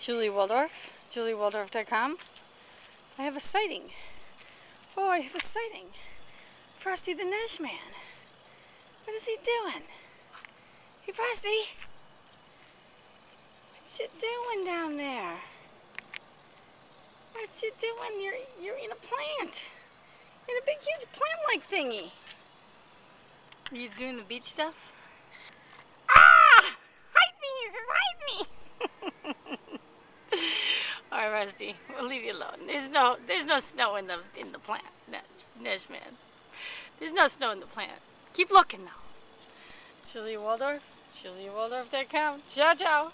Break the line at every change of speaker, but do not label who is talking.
Julia Waldorf, juliawaldorf.com. I have a sighting. Oh, I have a sighting. Frosty the Neigeman. What is he doing? Hey, Frosty. What you doing down there? What you doing? You're you're in a plant. In a big, huge plant-like thingy. Are you doing the beach stuff? Rusty. We'll leave you alone. There's no there's no snow in the in the plant, Neigeman. There's no snow in the plant. Keep looking now. Julia Waldorf, JuliaWaldorf.com. Ciao, ciao.